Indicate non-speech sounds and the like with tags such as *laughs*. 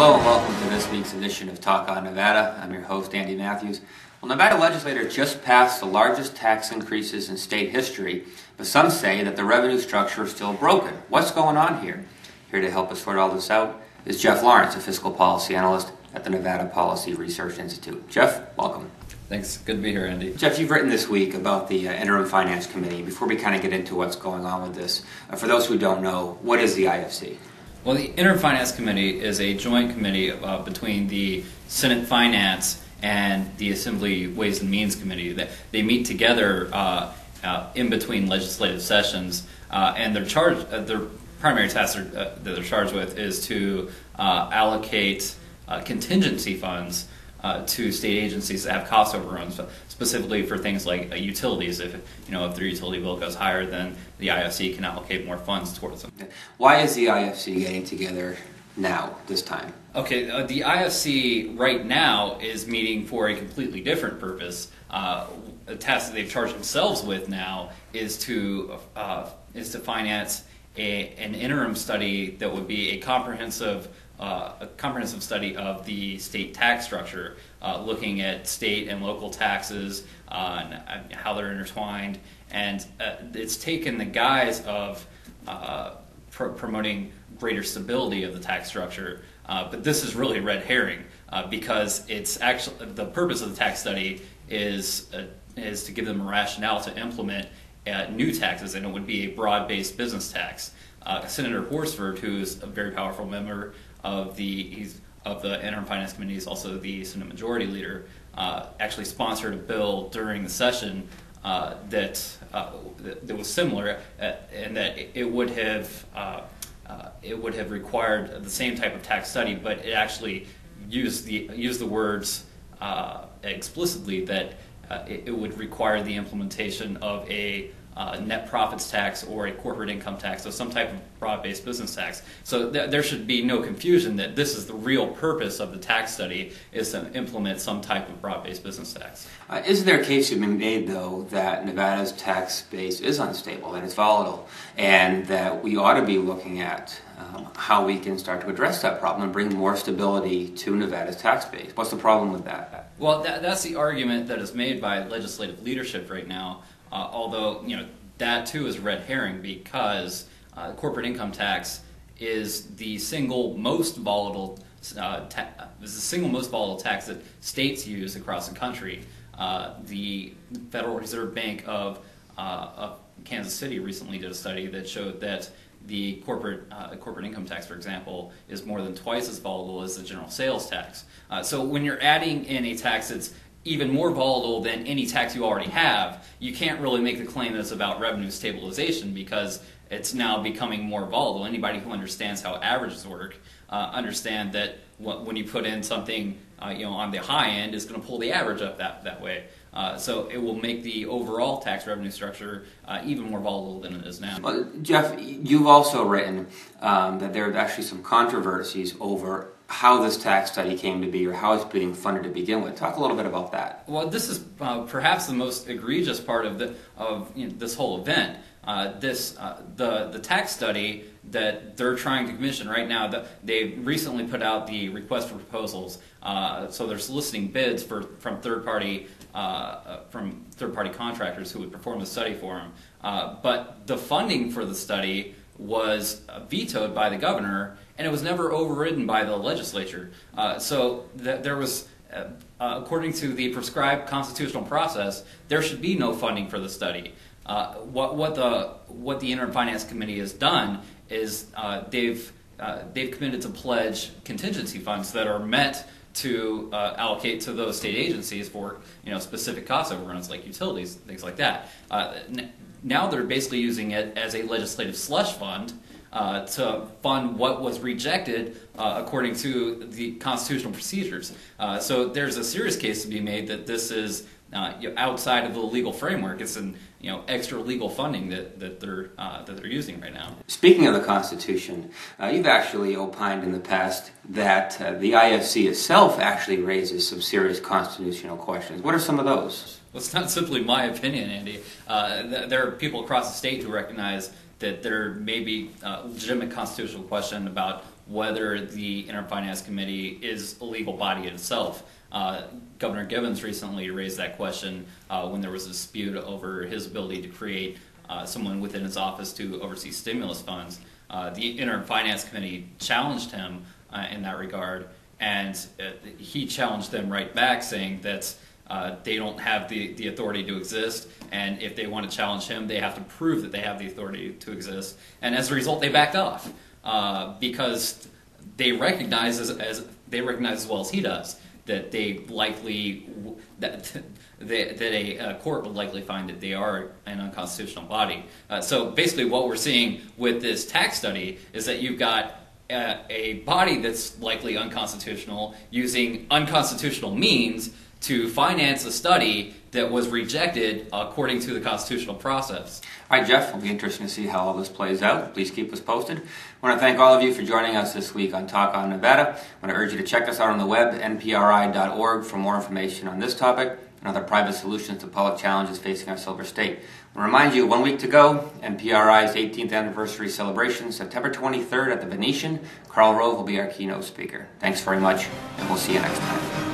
Hello and welcome to this week's edition of Talk on Nevada. I'm your host, Andy Matthews. Well, Nevada legislator just passed the largest tax increases in state history, but some say that the revenue structure is still broken. What's going on here? Here to help us sort all this out is Jeff Lawrence, a fiscal policy analyst at the Nevada Policy Research Institute. Jeff, welcome. Thanks. Good to be here, Andy. Jeff, you've written this week about the uh, Interim Finance Committee. Before we kind of get into what's going on with this, uh, for those who don't know, what is the IFC? Well, the Interim Finance Committee is a joint committee uh, between the Senate Finance and the Assembly Ways and Means Committee. That they meet together uh, uh, in between legislative sessions, uh, and their charge, uh, their primary task uh, that they're charged with is to allocate contingency funds uh, to state agencies that have cost overruns, specifically for things like uh, utilities. If you know if their utility bill goes higher, then the IFC can allocate more funds towards them. Why is the IFC getting together now this time? Okay, uh, the IFC right now is meeting for a completely different purpose. Uh, a task that they've charged themselves with now is to uh, is to finance a, an interim study that would be a comprehensive uh, a comprehensive study of the state tax structure, uh, looking at state and local taxes uh, and how they're intertwined. And uh, it's taken the guise of uh, pr- promoting greater stability of the tax structure. Uh, but this is really red herring because it's actually the purpose of the tax study is is to give them a rationale to implement new taxes, and it would be a broad-based business tax. Senator Horsford, who's a very powerful member of the he's of the interim finance committee is also the Senate Majority Leader. Uh, actually sponsored a bill during the session uh, that, uh, that, that was similar, uh, and that it would have uh, uh, it would have required the same type of tax study, but it actually used the used the words explicitly that it, it would require the implementation of a uh, net profits tax or a corporate income tax, so some type of broad based business tax. So th- there should be no confusion that this is the real purpose of the tax study is to implement some type of broad based business tax. Uh, is there a case to be made, though, that Nevada's tax base is unstable, that it's volatile, and that we ought to be looking at um, how we can start to address that problem and bring more stability to Nevada's tax base? What's the problem with that? Well, that, that's the argument that is made by legislative leadership right now. Uh, although you know that too is red herring because uh, corporate income tax is the single most volatile uh, ta- is the single most volatile tax that states use across the country. Uh, the Federal Reserve Bank of, uh, of, Kansas City recently did a study that showed that the corporate uh, corporate income tax, for example, is more than twice as volatile as the general sales tax. so when you're adding in a tax that's even more volatile than any tax you already have, you can't really make the claim that it's about revenue stabilization because it's now becoming more volatile. Anybody who understands how averages work uh, understand that when you put in something uh, you know on the high end, it's going to pull the average up that, that way. Uh, so it will make the overall tax revenue structure uh, even more volatile than it is now. Well, Jeff, you've also written um, that there are actually some controversies over how this tax study came to be or how it's being funded to begin with. Talk a little bit about that. Well, this is uh, perhaps the most egregious part of the of you know, this whole event. Uh, this uh, the the tax study that they're trying to commission right now. The, they recently put out the request for proposals, uh, so they're soliciting bids for from third party uh, uh, from third party contractors who would perform the study for them. but the funding for the study was vetoed by the governor and it was never overridden by the legislature. Uh, so th- there was, uh, uh, according to the prescribed constitutional process, there should be no funding for the study. Uh, what, what, the, what the Interim Finance Committee has done is uh, they've, uh, they've committed to pledge contingency funds that are meant to uh, allocate to those state agencies for you know specific cost overruns like utilities, things like that. Uh, n- now they're basically using it as a legislative slush fund uh, to fund what was rejected uh, according to the constitutional procedures. Uh, so there's a serious case to be made that this is uh, outside of the legal framework. It's an you know extra legal funding that, that they're uh, that they're using right now. Speaking of the Constitution, uh, you've actually opined in the past that the IFC itself actually raises some serious constitutional questions. What are some of those? Well, it's not simply my opinion, Andy. there are people across the state who recognize that there may be a legitimate constitutional question about whether the Interim Finance Committee is a legal body itself. Uh, Governor Gibbons recently raised that question uh, when there was a dispute over his ability to create uh, someone within his office to oversee stimulus funds. Uh, the Interim Finance Committee challenged him uh, in that regard, and uh, he challenged them right back, saying that uh, they don't have the, the authority to exist, and if they want to challenge him, they have to prove that they have the authority to exist. And as a result, they backed off uh, because they recognize as, as they recognize as well as he does that they likely that *laughs* they, that a, a, court would likely find that they are an unconstitutional body. Uh, so basically, what we're seeing with this tax study is that you've got a, a body that's likely unconstitutional using unconstitutional means to finance a study that was rejected according to the constitutional process. All right, Jeff, it'll be interesting to see how all this plays out. Please keep us posted. I want to thank all of you for joining us this week on Talk on Nevada. I want to urge you to check us out on the web, npri.org, for more information on this topic and other private solutions to public challenges facing our silver state. I remind you, one week to go, NPRI's 18th anniversary celebration, September 23rd at the Venetian. Karl Rove will be our keynote speaker. Thanks very much, and we'll see you next time.